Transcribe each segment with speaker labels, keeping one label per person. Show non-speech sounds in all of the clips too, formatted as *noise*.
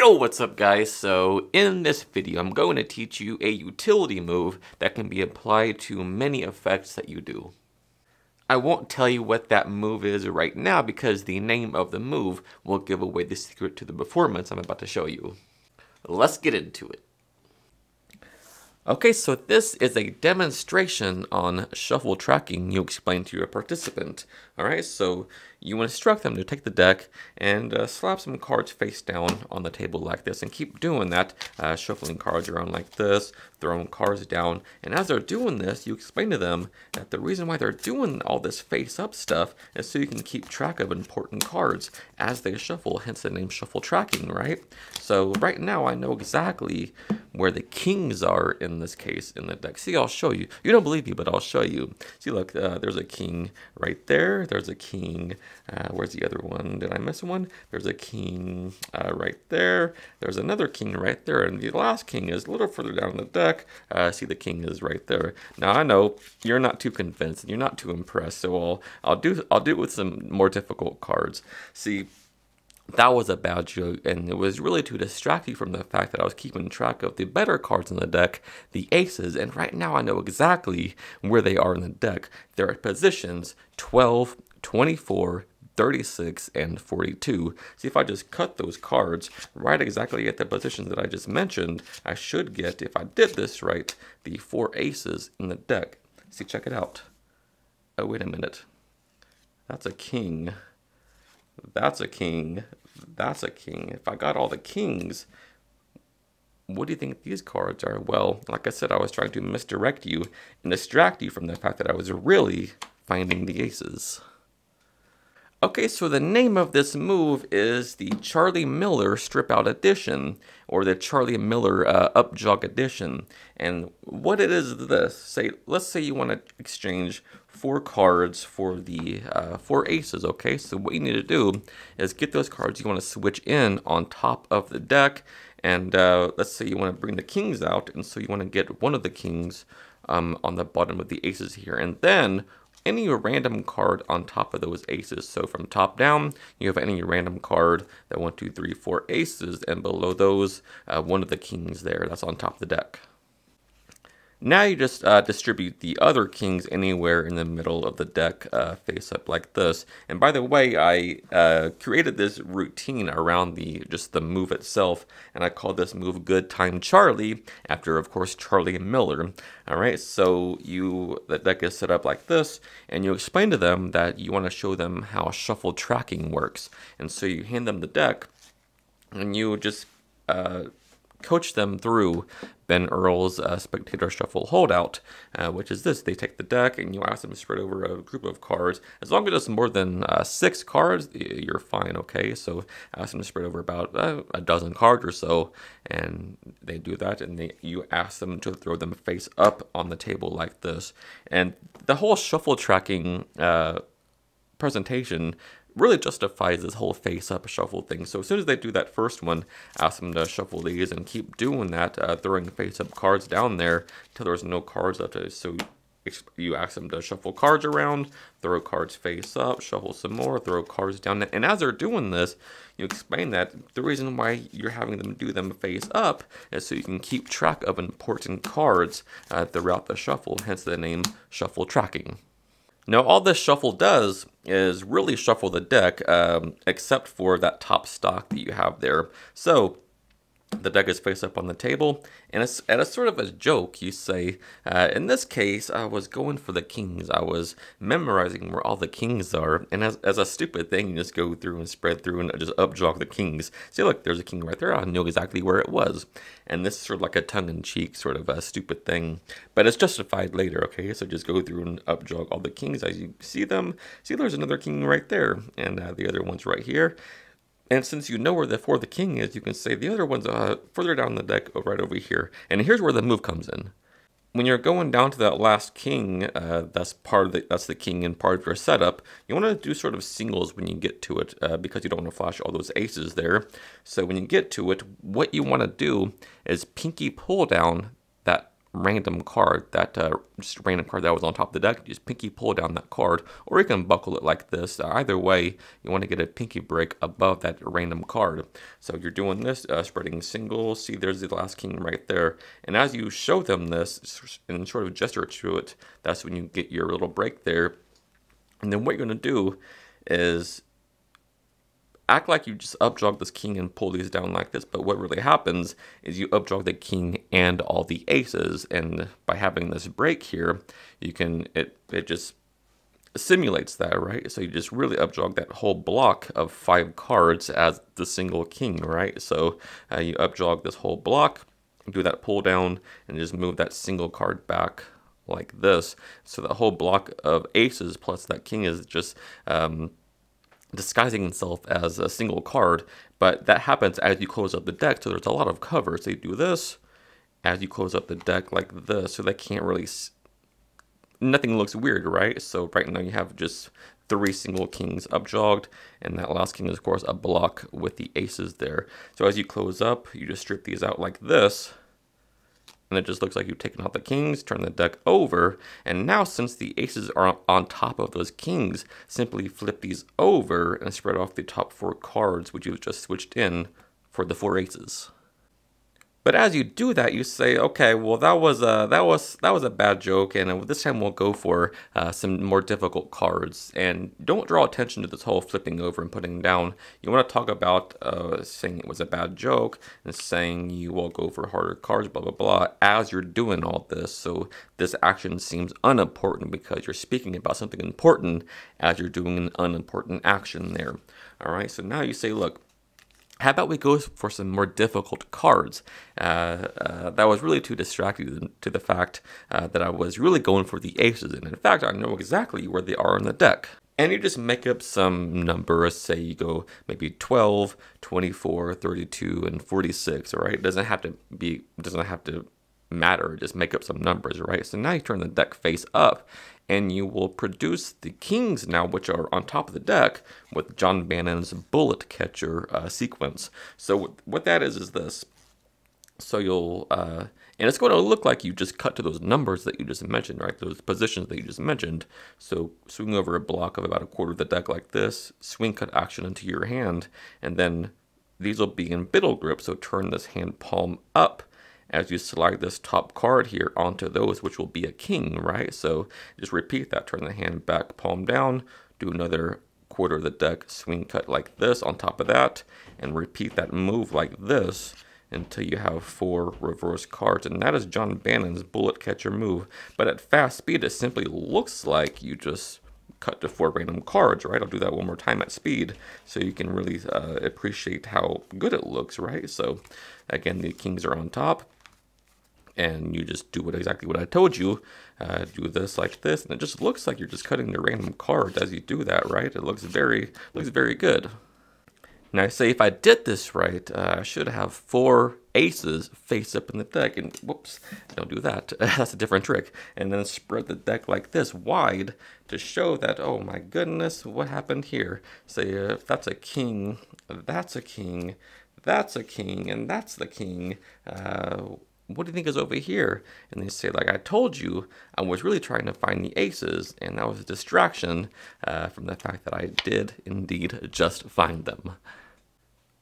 Speaker 1: Yo, what's up guys? So in this video, I'm going to teach you a utility move that can be applied to many effects that you do. I won't tell you what that move is right now because the name of the move will give away the secret to the performance I'm about to show you. Let's get into it. Okay, so this is a demonstration on shuffle tracking you explain to your participant. Alright, so you instruct them to take the deck and uh, slap some cards face down on the table like this and keep doing that, uh, shuffling cards around like this, throwing cards down. And as they're doing this, you explain to them that the reason why they're doing all this face up stuff is so you can keep track of important cards as they shuffle, hence the name shuffle tracking, right? So right now I know exactly where the kings are in this case in the deck. See, I'll show you. You don't believe me, but I'll show you. See, look, uh, there's a king right there. There's a king uh, where's the other one? Did I miss one? There's a king uh, right there. There's another king right there. And the last king is a little further down the deck. Uh, see, the king is right there. Now, I know you're not too convinced and you're not too impressed. So I'll, I'll, do, I'll do it with some more difficult cards. See, that was a bad joke, and it was really to distract you from the fact that I was keeping track of the better cards in the deck, the aces, and right now I know exactly where they are in the deck. They're at positions 12, 24, 36 and 42. See if I just cut those cards right exactly at the positions that I just mentioned, I should get, if I did this right, the four aces in the deck. See, check it out. Oh, wait a minute. That's a king. That's a king. That's a king. If I got all the kings, what do you think these cards are? Well, like I said, I was trying to misdirect you and distract you from the fact that I was really finding the aces. Okay, so the name of this move is the Charlie Miller Strip Out Addition, or the Charlie Miller uh, Up Jog Addition. And what it is this, say, let's say you want to exchange four cards for the uh, four aces, okay? So what you need to do is get those cards you want to switch in on top of the deck, and uh, let's say you want to bring the kings out, and so you want to get one of the kings um, on the bottom of the aces here. And then any random card on top of those aces. So from top down, you have any random card that one, two, three, four aces, and below those, uh, one of the kings there that's on top of the deck. Now you just uh, distribute the other kings anywhere in the middle of the deck uh, face up like this. And by the way, I uh, created this routine around the just the move itself, and I called this move Good Time Charlie after, of course, Charlie Miller. All right, so you the deck is set up like this, and you explain to them that you want to show them how shuffle tracking works. And so you hand them the deck, and you just uh, coach them through Ben Earl's uh, Spectator Shuffle Holdout, uh, which is this. They take the deck and you ask them to spread over a group of cards. As long as it's more than uh, six cards, you're fine, okay? So ask them to spread over about uh, a dozen cards or so, and they do that, and they, you ask them to throw them face up on the table like this. And the whole shuffle tracking uh, presentation really justifies this whole face up shuffle thing. So as soon as they do that first one, ask them to shuffle these and keep doing that, uh, throwing face up cards down there until there's no cards left. So you ask them to shuffle cards around, throw cards face up, shuffle some more, throw cards down. And as they're doing this, you explain that the reason why you're having them do them face up is so you can keep track of important cards uh, throughout the shuffle, hence the name shuffle tracking. Now all this shuffle does is really shuffle the deck, um, except for that top stock that you have there. So the deck is face up on the table, and it's at a sort of a joke, you say, uh, in this case, I was going for the kings. I was memorizing where all the kings are, and as, as a stupid thing, you just go through and spread through and just up upjog the kings. See, look, there's a king right there. I know exactly where it was. And this is sort of like a tongue-in-cheek sort of a stupid thing, but it's justified later, okay? So just go through and up upjog all the kings as you see them. See, there's another king right there, and uh, the other one's right here. And since you know where the for the king is, you can say the other one's uh, further down the deck, oh, right over here. And here's where the move comes in. When you're going down to that last king, uh, that's part of the, that's the king and part of your setup. You want to do sort of singles when you get to it uh, because you don't want to flash all those aces there. So when you get to it, what you want to do is pinky pull down random card, that uh, just random card that was on top of the deck, just pinky pull down that card, or you can buckle it like this. Either way, you want to get a pinky break above that random card. So you're doing this, uh, spreading singles. See, there's the last king right there. And as you show them this and sort of gesture to it, that's when you get your little break there. And then what you're going to do is act like you just upjog this king and pull these down like this, but what really happens is you upjog the king and all the aces, and by having this break here, you can, it, it just simulates that, right? So you just really upjog that whole block of five cards as the single king, right? So uh, you upjog this whole block, do that pull down, and just move that single card back like this. So the whole block of aces plus that king is just um, disguising itself as a single card, but that happens as you close up the deck, so there's a lot of cover. So you do this as you close up the deck like this, so they can't really, nothing looks weird, right? So right now you have just three single kings upjogged, and that last king is of course a block with the aces there. So as you close up, you just strip these out like this, and it just looks like you've taken out the kings, turn the deck over, and now since the aces are on top of those kings, simply flip these over and spread off the top four cards which you've just switched in for the four aces. But as you do that, you say, okay, well that was a that was that was a bad joke, and this time we'll go for uh, some more difficult cards. And don't draw attention to this whole flipping over and putting down. You want to talk about uh, saying it was a bad joke and saying you will go for harder cards, blah blah blah. As you're doing all this, so this action seems unimportant because you're speaking about something important as you're doing an unimportant action there. All right, so now you say, look how about we go for some more difficult cards? Uh, uh, that was really too distracted to the fact uh, that I was really going for the aces, and in fact, I know exactly where they are in the deck. And you just make up some numbers, say you go maybe 12, 24, 32, and 46, all right? It doesn't have to be, doesn't have to matter, just make up some numbers, right? So now you turn the deck face up and you will produce the kings now, which are on top of the deck with John Bannon's bullet catcher uh, sequence. So what that is is this. So you'll, uh, and it's going to look like you just cut to those numbers that you just mentioned, right? Those positions that you just mentioned. So swing over a block of about a quarter of the deck like this, swing cut action into your hand, and then these will be in biddle grip. So turn this hand palm up as you slide this top card here onto those, which will be a king, right? So just repeat that, turn the hand back, palm down, do another quarter of the deck swing cut like this on top of that, and repeat that move like this until you have four reverse cards. And that is John Bannon's bullet catcher move. But at fast speed, it simply looks like you just cut to four random cards, right? I'll do that one more time at speed so you can really uh, appreciate how good it looks, right? So again, the kings are on top and you just do what exactly what I told you. Uh, do this like this, and it just looks like you're just cutting the random cards as you do that, right? It looks very looks very good. Now, I say if I did this right, uh, I should have four aces face up in the deck, and whoops, don't do that. *laughs* That's a different trick. And then spread the deck like this wide to show that, oh my goodness, what happened here? Say uh, if that's a king, that's a king, that's a king, and that's the king. Uh, what do you think is over here? And they say, like, I told you, I was really trying to find the aces, and that was a distraction uh, from the fact that I did indeed just find them.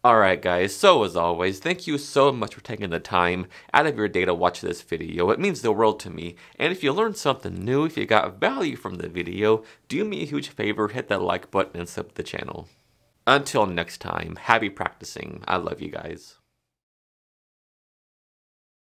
Speaker 1: Alright guys, so as always, thank you so much for taking the time out of your day to watch this video. It means the world to me. And if you learned something new, if you got value from the video, do me a huge favor, hit that like button and sub the channel. Until next time, happy practicing. I love you guys.